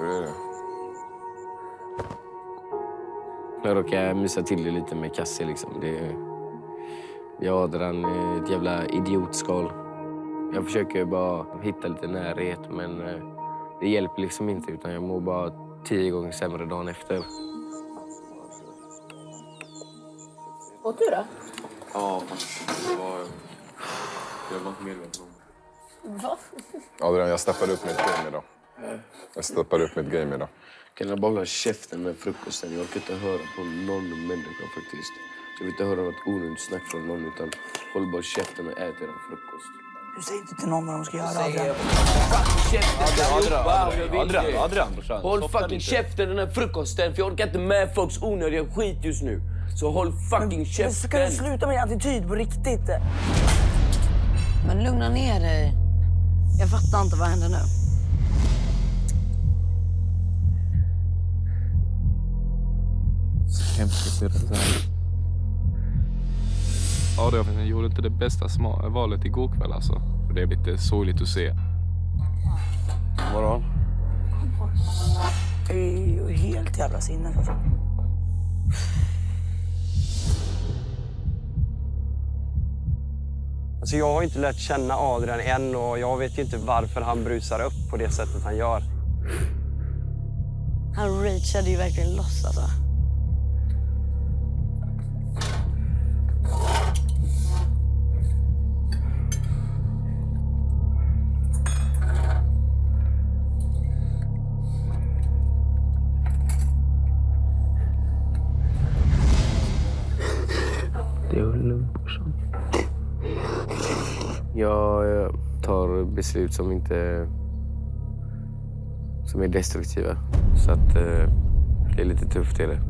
Det? Jag råkar mysa till det lite med Cassie. Liksom. Det, jag Adrian är ett jävla idiotskal. Jag försöker bara hitta lite närhet, men eh, det hjälper liksom inte. Utan jag mår bara tio gånger sämre dagen efter. Och du då? Ja, fast det var... Jag var inte medveten om Va? Adrian, jag steppade upp mitt game idag. Jag steppade upp mitt game idag. Kan jag bara hålla käften med frukosten? Jag orkar inte höra på någon människa faktiskt. Jag vill inte höra något onödigt snack från någon, utan håll bara käften och ät er frukost. Du säger inte till någon vad de ska göra, Adrian. Adrian, Adrian brorsan. Håll fucking käften den här frukosten, för jag orkar inte med folks onödiga skit just nu. Så håll fucking Men Ska käften! du sluta med din attityd på riktigt? Men lugna ner dig. Jag fattar inte vad händer nu. Så här. Adrian gjorde inte det bästa sma- valet igår kväll alltså. Det är lite sorgligt att se. Vadå? Det är ju helt jävla sinnes alltså. Alltså jag har inte lärt känna Adrian än och jag vet inte varför han brusar upp på det sättet han gör. Han rageade ju verkligen loss alltså. Det är lugnt brorsan. Jag eh, tar beslut som inte... som är destruktiva. Så att eh, det är lite tufft. Är det.